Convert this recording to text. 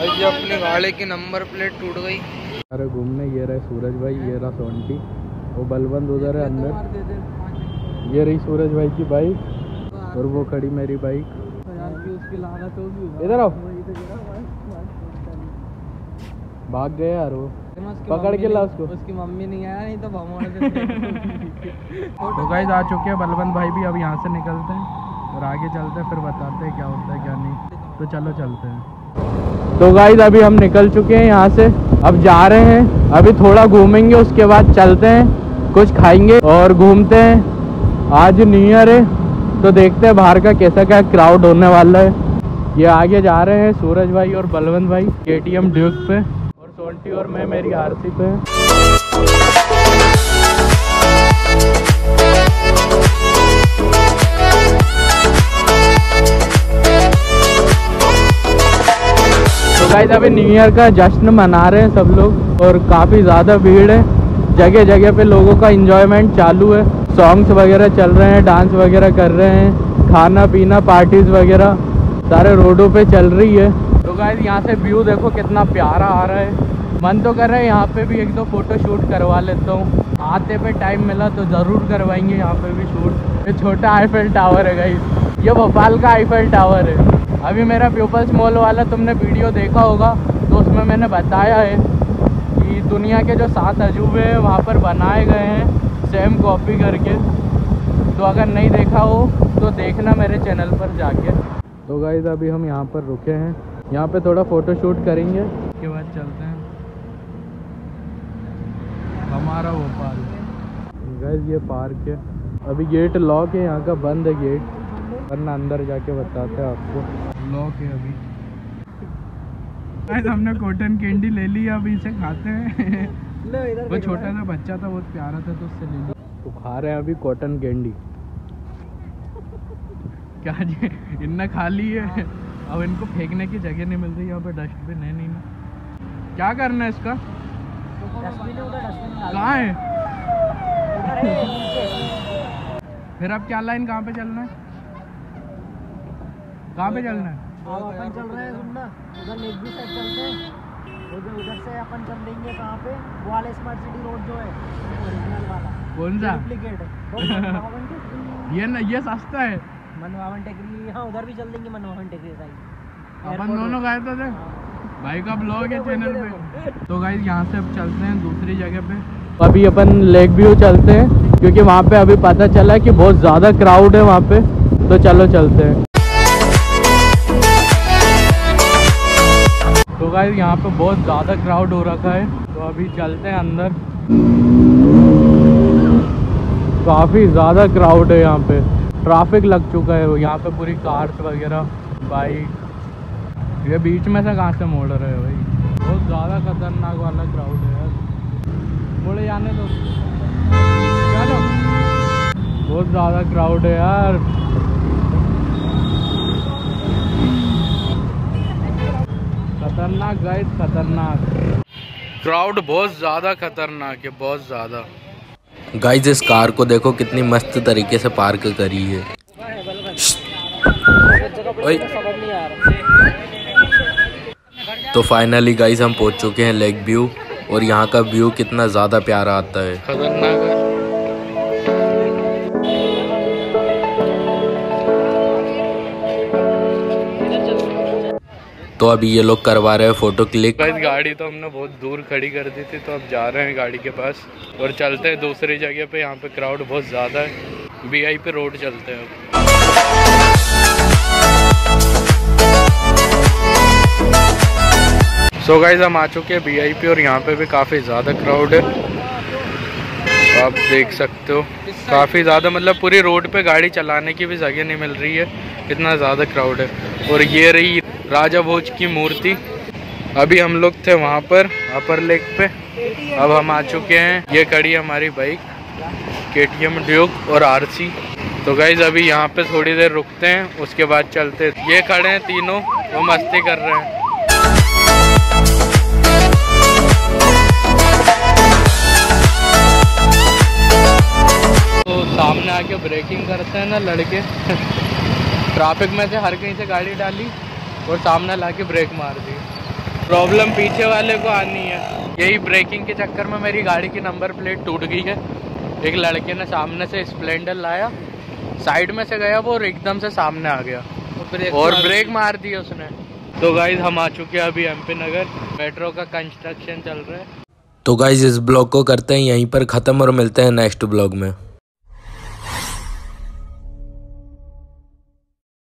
ये अपनी गाड़ी की नंबर प्लेट टूट गई। अरे घूमने ये रहे सूरज भाई ये रहा सोंटी वो बलबंद उधर है अंदर। ये रही सूरज भाई की बाइक और वो खड़ी मेरी बाइक। इधर आओ। भाग गए यार वो। पकड़ के ला उसको उसकी मम्मी नहीं आया नहीं तो भगवान तो गाइस आ चुके हैं बलवंत भाई भी अब यहाँ से निकलते हैं और आगे चलते हैं फिर बताते हैं क्या होता है क्या नहीं। तो चलो चलते हैं। तो गाइस अभी हम निकल चुके हैं यहाँ से। अब जा रहे हैं। अभी थोड़ा घूमेंगे, उसके बाद चलते हैं। कुछ खाएँगे और घूमते हैं। आज न्यू ईयर है तो देखते हैं बाहर का कैसा क्या क्राउड होने वाला है। ये आगे जा रहे हैं सूरज भाई और बलवंत भाई के टी एम ड्यूक पे। और सोल्टी और मैं मेरी आरसी पे गाइस अभी न्यू ईयर का जश्न मना रहे हैं सब लोग और काफ़ी ज़्यादा भीड़ है। जगह जगह पे लोगों का इंजॉयमेंट चालू है। सॉन्ग्स वगैरह चल रहे हैं डांस वगैरह कर रहे हैं खाना पीना पार्टीज़ वगैरह सारे रोडों पे चल रही है। तो गाइस यहाँ से व्यू देखो कितना प्यारा आ रहा है। मन तो कर रहा है यहाँ पे भी एक दो फ़ोटो शूट करवा लेता हूँ। आते पे टाइम मिला तो ज़रूर करवाएँगे यहाँ पे भी शूट ये छोटा आईफेल टावर है गाइस ये भोपाल का आईफेल टावर है। अभी मेरा प्यूपल्स मॉल वाला तुमने वीडियो देखा होगा तो उसमें मैंने बताया है कि दुनिया के जो सात अजूबे हैं, वहाँ पर बनाए गए हैं सेम कॉपी करके। तो अगर नहीं देखा हो तो देखना मेरे चैनल पर जाके। तो गाइज़ अभी हम यहाँ पर रुके हैं। यहाँ पे थोड़ा फ़ोटो शूट करेंगे। उसके बाद चलते हैं। हमारा भोपाल गाइज़ ये पार्क है। अभी गेट लॉक है, यहाँ का बंद है गेट वरना अंदर जाके बताते हैं आपको। लॉक है अभी। गाइस हमने कॉटन कैंडी ले ली अब इसे खाते हैं। वो छोटा सा बच्चा था बहुत प्यारा था तो उससे ले लिया तो खा रहे हैं अभी कॉटन कैंडी क्या जी इनने खा ली है। अब इनको फेंकने की जगह नहीं मिल रही यहाँ पे डस्टबिन है नहीं ना क्या करना है इसका? कहाँ है? फिर अब क्या लाइन कहाँ पे चलना है? कहाँ पे चलना है? अब अपन चल रहे हैं सुनना। उधर लेक भी साइड चलते हैं। उधर उधर से अपन चल देंगे कहाँ पे? वो वाला स्मार्ट सिटी रोड जो है। ओरिजिनल वाला। कौन सा? डुप्लीकेट ये ना ये सस्ता है। मनवावन टेकरी हाँ उधर भी चल देंगे मनवावन टेकरी साइड अपन दोनों गए तो थे। भाई का ब्लॉग है चैनल पे। तो गाइस यहाँ से अब चलते हैं दूसरी जगह पे। अभी अपन लेक व्यू चलते हैं क्योंकि वहाँ पे अभी पता चला है कि बहुत ज़्यादा क्राउड है वहाँ पे। तो चलो चलते हैं। गाइस यहाँ पे बहुत ज़्यादा क्राउड हो रखा है। तो अभी चलते हैं अंदर। काफ़ी ज़्यादा क्राउड है यहाँ पे। ट्रैफ़िक लग चुका है। यहाँ पे पूरी कार्स वगैरह बाइक ये बीच में से कहाँ से मोड़ रहे हैं भाई? बहुत ज़्यादा खतरनाक वाला क्राउड है यार। मोड़े जाने दो। बहुत ज़्यादा क्राउड है यार। खतरनाक गाइस खतरनाक। क्राउड बहुत ज़्यादा खतरनाक है बहुत ज़्यादा। गाइज़ इस कार को देखो कितनी मस्त तरीके से पार्क करी है। तो फाइनली गाइज़ हम पहुँच चुके हैं लेक व्यू और यहाँ का व्यू कितना ज़्यादा प्यारा आता है। खतरनाक तो अभी ये लोग करवा रहे हैं फ़ोटो क्लिक। गाइस गाड़ी तो हमने बहुत दूर खड़ी कर दी थी तो अब जा रहे हैं गाड़ी के पास और चलते हैं दूसरी जगह पे, यहाँ पे क्राउड बहुत ज़्यादा है। बी आई पे रोड चलते हैं सो गाइज़ हम आ चुके हैं बी आई पे और यहाँ पे भी काफ़ी ज़्यादा क्राउड है। आप देख सकते हो, काफ़ी ज़्यादा मतलब पूरी रोड पे गाड़ी चलाने की भी जगह नहीं मिल रही है इतना ज़्यादा क्राउड है। और ये रही राजा भोज की मूर्ति। अभी हम लोग थे वहाँ पर, अपर लेक पे। अब हम आ चुके हैं। ये खड़ी हमारी bike K T M Duke और आर सी तो गाइज़ अभी यहाँ पे थोड़ी देर रुकते हैं, उसके बाद चलते। हैं ये खड़े हैं तीनों, वो मस्ती कर रहे हैं। तो सामने आके ब्रेकिंग करते हैं ना लड़के। ट्रैफ़िक में से हर कहीं से गाड़ी डाली। और सामने लाके ब्रेक मार दी। प्रॉब्लम पीछे वाले को आनी है। यही ब्रेकिंग के चक्कर में मेरी गाड़ी की नंबर प्लेट टूट गई है। एक लड़के ने सामने से स्प्लेंडर लाया। साइड में से गया वो और एकदम से सामने आ गया। और ब्रेक मार दी। उसने। तो गाइज़ हम आ चुके हैं अभी एमपी नगर मेट्रो का कंस्ट्रक्शन चल रहा है। तो गाइज़ इस ब्लॉग को करते हैं यहीं पर ख़त्म और मिलते हैं नेक्स्ट ब्लॉग में।